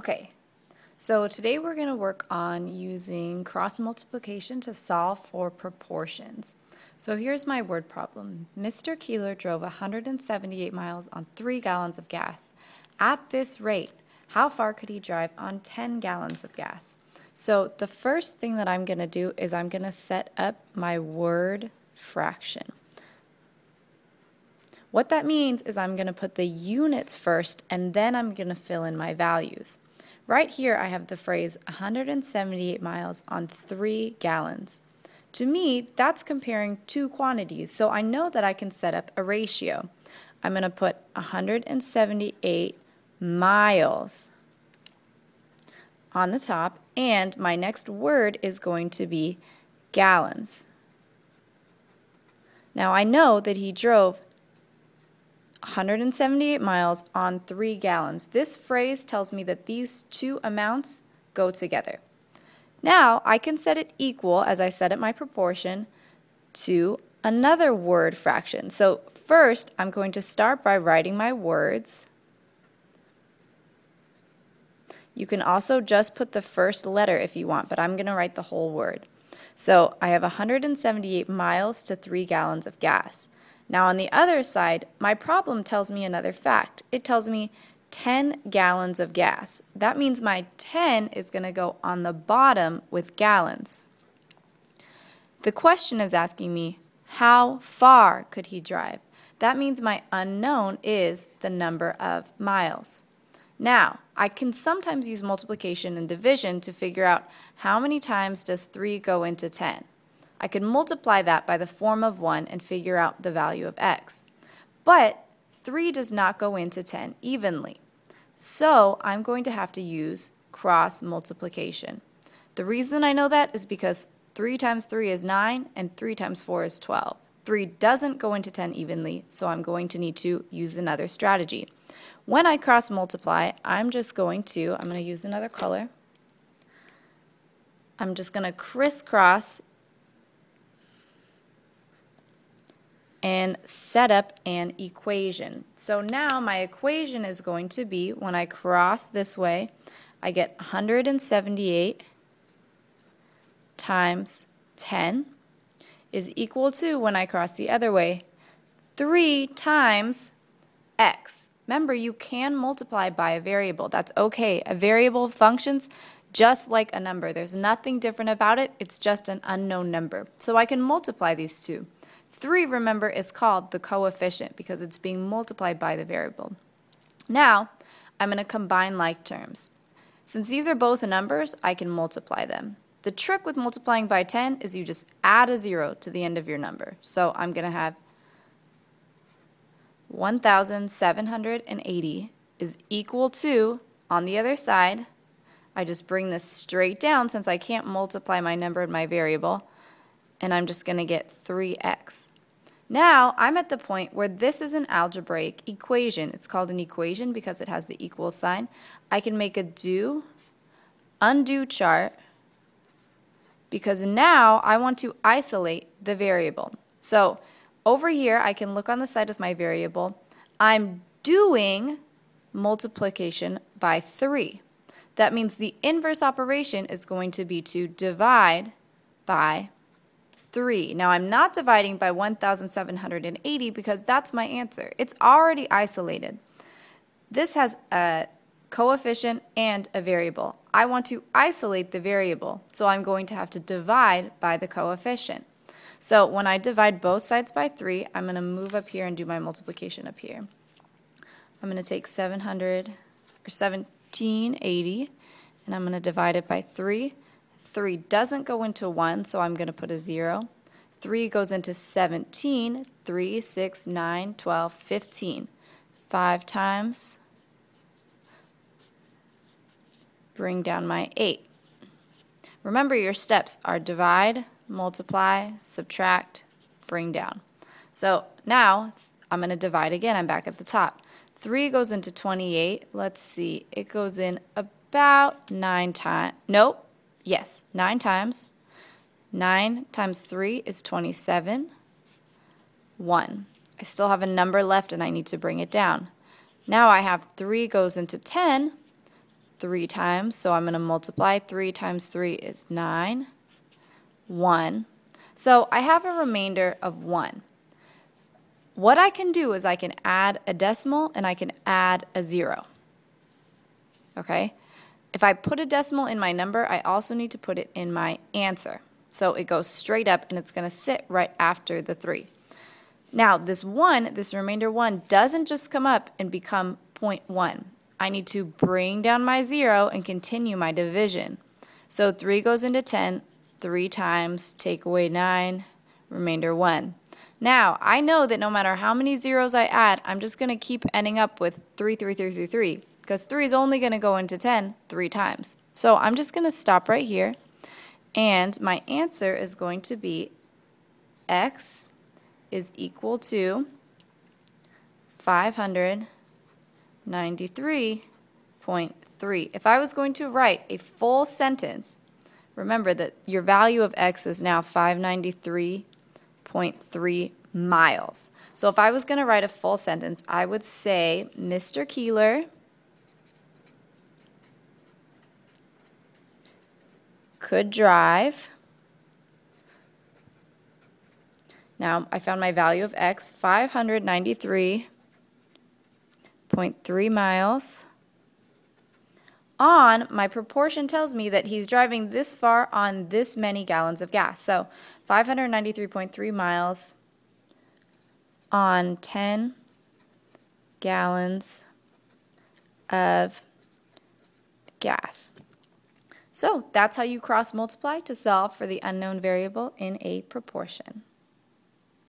Okay, so today we're going to work on using cross multiplication to solve for proportions. So here's my word problem. Mr. Keeler drove 178 miles on 3 gallons of gas. At this rate, how far could he drive on 10 gallons of gas? So the first thing that I'm going to do is I'm going to set up my word fraction. What that means is I'm going to put the units first and then I'm going to fill in my values. Right here I have the phrase 178 miles on 3 gallons. To me, that's comparing two quantities, so I know that I can set up a ratio. I'm going to put 178 miles on the top, and my next word is going to be gallons. Now I know that he drove 178 miles on 3 gallons. This phrase tells me that these two amounts go together. Now I can set it equal, as I set it my proportion, to another word fraction. So first I'm going to start by writing my words. You can also just put the first letter if you want, but I'm going to write the whole word. So I have 178 miles to 3 gallons of gas. Now on the other side, my problem tells me another fact. It tells me 10 gallons of gas. That means my 10 is going to go on the bottom with gallons. The question is asking me, how far could he drive? That means my unknown is the number of miles. Now, I can sometimes use multiplication and division to figure out how many times does 3 go into 10. I could multiply that by the form of 1 and figure out the value of x. But 3 does not go into 10 evenly. So I'm going to have to use cross multiplication. The reason I know that is because 3 times 3 is 9 and 3 times 4 is 12. 3 doesn't go into 10 evenly, so I'm going to need to use another strategy. When I cross multiply, I'm just going to, I'm going to use another color. I'm just going to crisscross and set up an equation. So now my equation is going to be, when I cross this way, I get 178 times 10 is equal to, when I cross the other way, 3 times x. Remember, you can multiply by a variable. That's okay. A variable functions just like a number. There's nothing different about it. It's just an unknown number. So I can multiply these two. 3, remember, is called the coefficient because it's being multiplied by the variable. Now, I'm going to combine like terms. Since these are both numbers, I can multiply them. The trick with multiplying by 10 is you just add a 0 to the end of your number. So I'm going to have 1,780 is equal to, on the other side, I just bring this straight down since I can't multiply my number and my variable, and I'm just going to get 3x. Now I'm at the point where this is an algebraic equation. It's called an equation because it has the equal sign. I can make a do, undo chart because now I want to isolate the variable. So over here I can look on the side with my variable. I'm doing multiplication by 3. That means the inverse operation is going to be to divide by 3. Now I'm not dividing by 1,780 because that's my answer. It's already isolated. This has a coefficient and a variable. I want to isolate the variable, so I'm going to have to divide by the coefficient. So when I divide both sides by 3, I'm going to move up here and do my multiplication up here. I'm going to take 700 or 1780 and I'm going to divide it by 3. 3 doesn't go into 1, so I'm going to put a 0. 3 goes into 17. 3, 6, 9, 12, 15. 5 times. Bring down my 8. Remember your steps are divide, multiply, subtract, bring down. So now I'm going to divide again. I'm back at the top. 3 goes into 28. Let's see. It goes in about 9 times. Nope. Yes, 9 times. 9 times 3 is 27. 1. I still have a number left and I need to bring it down. Now I have 3 goes into 10. three times, so I'm going to multiply. 3 times 3 is 9, 1. So I have a remainder of 1. What I can do is I can add a decimal and I can add a 0. Okay? If I put a decimal in my number, I also need to put it in my answer. So it goes straight up and it's going to sit right after the 3. Now, this 1, this remainder 1, doesn't just come up and become 0.1. I need to bring down my 0 and continue my division. So 3 goes into 10, 3 times, take away 9, remainder 1. Now, I know that no matter how many zeros I add, I'm just going to keep ending up with 3, 3, 3, 3, 3, because 3 is only going to go into 10 three times. So I'm just going to stop right here, and my answer is going to be x is equal to 593.3. If I was going to write a full sentence, remember that your value of x is now 593.3 miles. So if I was going to write a full sentence, I would say Mr. Keeler could drive Now I found my value of x, 593.3 miles. On, my proportion tells me that he's driving this far on this many gallons of gas. So 593.3 miles on 10 gallons of gas. So that's how you cross multiply to solve for the unknown variable in a proportion.